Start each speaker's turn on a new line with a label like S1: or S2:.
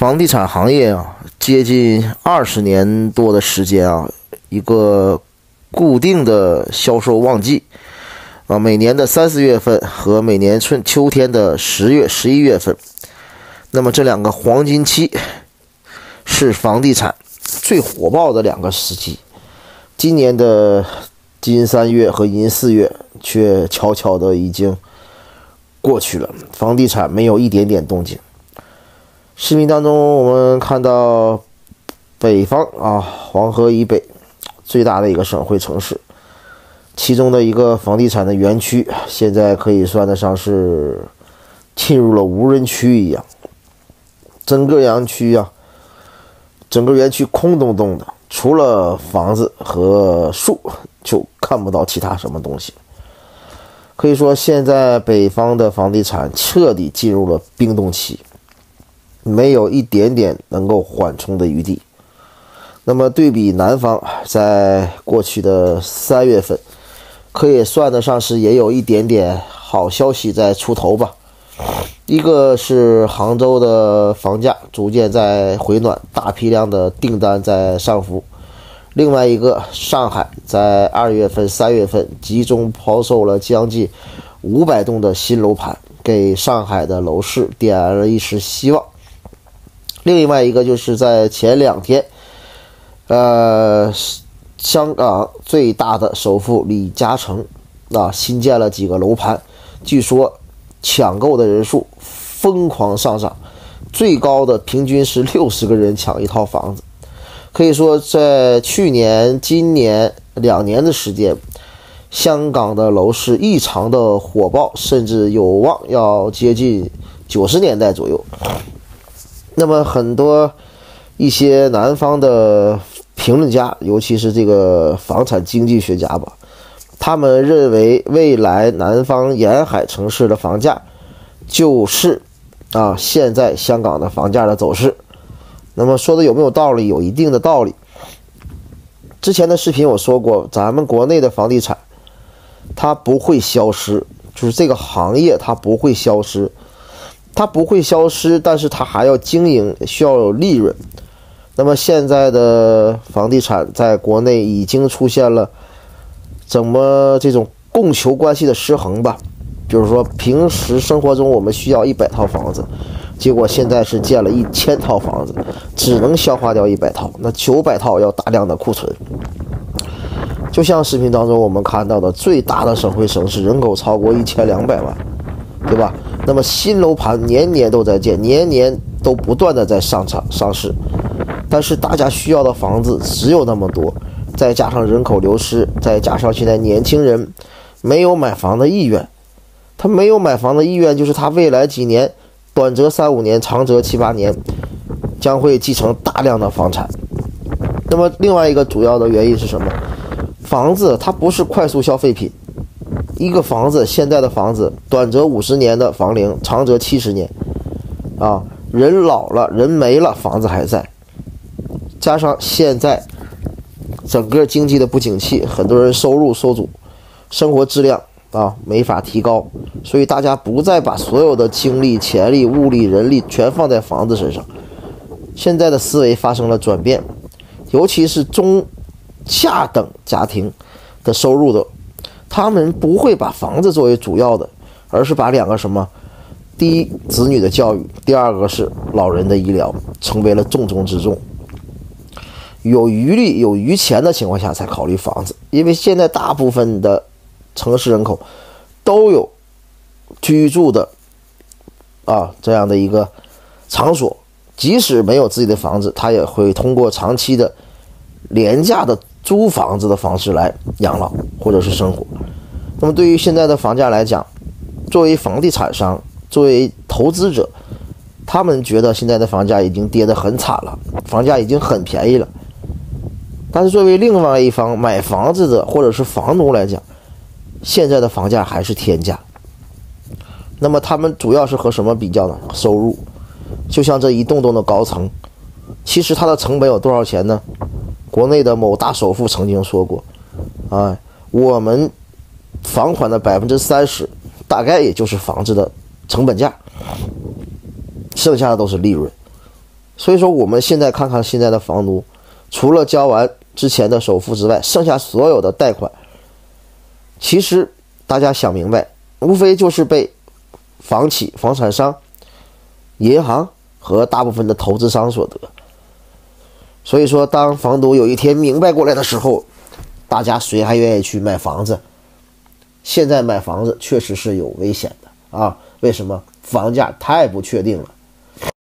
S1: 房地产行业啊，接近二十年多的时间啊，一个固定的销售旺季啊，每年的三四月份和每年春秋天的十月、十一月份，那么这两个黄金期是房地产最火爆的两个时期。今年的金三月和银四月却悄悄的已经过去了，房地产没有一点点动静。视频当中，我们看到北方啊，黄河以北最大的一个省会城市，其中的一个房地产的园区，现在可以算得上是进入了无人区一样。整个园区啊，整个园区空洞洞的，除了房子和树，就看不到其他什么东西。可以说，现在北方的房地产彻底进入了冰冻期。没有一点点能够缓冲的余地。那么对比南方，在过去的三月份，可以算得上是也有一点点好消息在出头吧。一个是杭州的房价逐渐在回暖，大批量的订单在上浮；另外一个，上海在二月份、三月份集中抛售了将近五百栋的新楼盘，给上海的楼市点燃了一丝希望。另外一个就是在前两天，呃，香港最大的首富李嘉诚啊新建了几个楼盘，据说抢购的人数疯狂上涨，最高的平均是六十个人抢一套房子，可以说在去年、今年两年的时间，香港的楼市异常的火爆，甚至有望要接近九十年代左右。那么很多一些南方的评论家，尤其是这个房产经济学家吧，他们认为未来南方沿海城市的房价就是啊现在香港的房价的走势。那么说的有没有道理？有一定的道理。之前的视频我说过，咱们国内的房地产它不会消失，就是这个行业它不会消失。它不会消失，但是它还要经营，需要有利润。那么现在的房地产在国内已经出现了怎么这种供求关系的失衡吧？比如说平时生活中我们需要一百套房子，结果现在是建了一千套房子，只能消化掉一百套，那九百套要大量的库存。就像视频当中我们看到的，最大的省会城市人口超过一千两百万，对吧？那么新楼盘年年都在建，年年都不断的在上场上市，但是大家需要的房子只有那么多，再加上人口流失，再加上现在年轻人没有买房的意愿，他没有买房的意愿，就是他未来几年，短则三五年，长则七八年，将会继承大量的房产。那么另外一个主要的原因是什么？房子它不是快速消费品。一个房子，现在的房子，短则五十年的房龄，长则七十年，啊，人老了，人没了，房子还在。加上现在整个经济的不景气，很多人收入受阻，生活质量啊没法提高，所以大家不再把所有的精力、钱力、物力、人力全放在房子身上。现在的思维发生了转变，尤其是中下等家庭的收入的。他们不会把房子作为主要的，而是把两个什么，第一子女的教育，第二个是老人的医疗，成为了重中之重。有余力、有余钱的情况下才考虑房子，因为现在大部分的城市人口都有居住的啊这样的一个场所，即使没有自己的房子，他也会通过长期的廉价的。租房子的方式来养老或者是生活，那么对于现在的房价来讲，作为房地产商，作为投资者，他们觉得现在的房价已经跌得很惨了，房价已经很便宜了。但是作为另外一方买房子的或者是房奴来讲，现在的房价还是天价。那么他们主要是和什么比较呢？收入，就像这一栋栋的高层，其实它的成本有多少钱呢？国内的某大首富曾经说过：“啊，我们房款的百分之三十，大概也就是房子的成本价，剩下的都是利润。所以说，我们现在看看现在的房奴，除了交完之前的首付之外，剩下所有的贷款，其实大家想明白，无非就是被房企、房产商、银行和大部分的投资商所得。所以说，当房东有一天明白过来的时候，大家谁还愿意去买房子？现在买房子确实是有危险的啊！为什么？房价太不确定了。